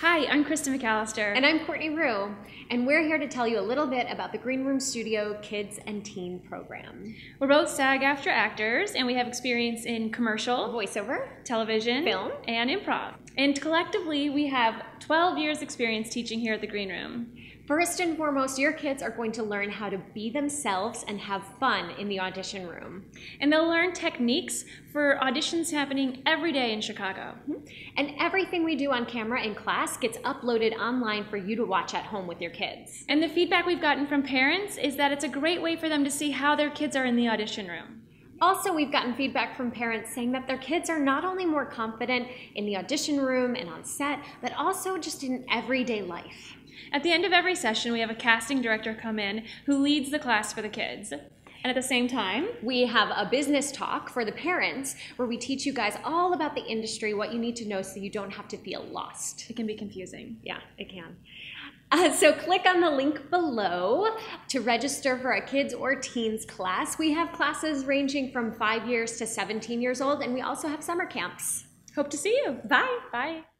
Hi, I'm Krista McAllister. And I'm Courtney Rue, and we're here to tell you a little bit about the Green Room Studio Kids and Teen program. We're both SAG-AFTRA actors, and we have experience in commercial, Voiceover, television, Film. and improv. And collectively, we have 12 years' experience teaching here at the Green Room. First and foremost, your kids are going to learn how to be themselves and have fun in the audition room. And they'll learn techniques for auditions happening every day in Chicago. Mm-hmm. And everything we do on camera in class gets uploaded online for you to watch at home with your kids. And the feedback we've gotten from parents is that it's a great way for them to see how their kids are in the audition room. Also, we've gotten feedback from parents saying that their kids are not only more confident in the audition room and on set, but also just in everyday life. At the end of every session, we have a casting director come in who leads the class for the kids. And at the same time, We have a business talk for the parents where we teach you guys all about the industry, what you need to know so you don't have to feel lost. it can be confusing. Yeah, it can. Uh, so click on the link below to register for a kids or teens class. We have classes ranging from five years to 17 years old, and we also have summer camps. Hope to see you. Bye. Bye.